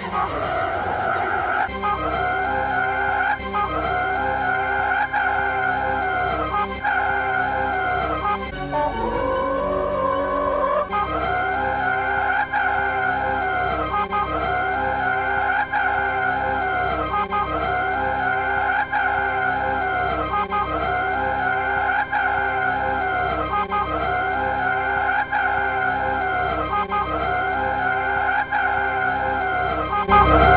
Mother! Oh.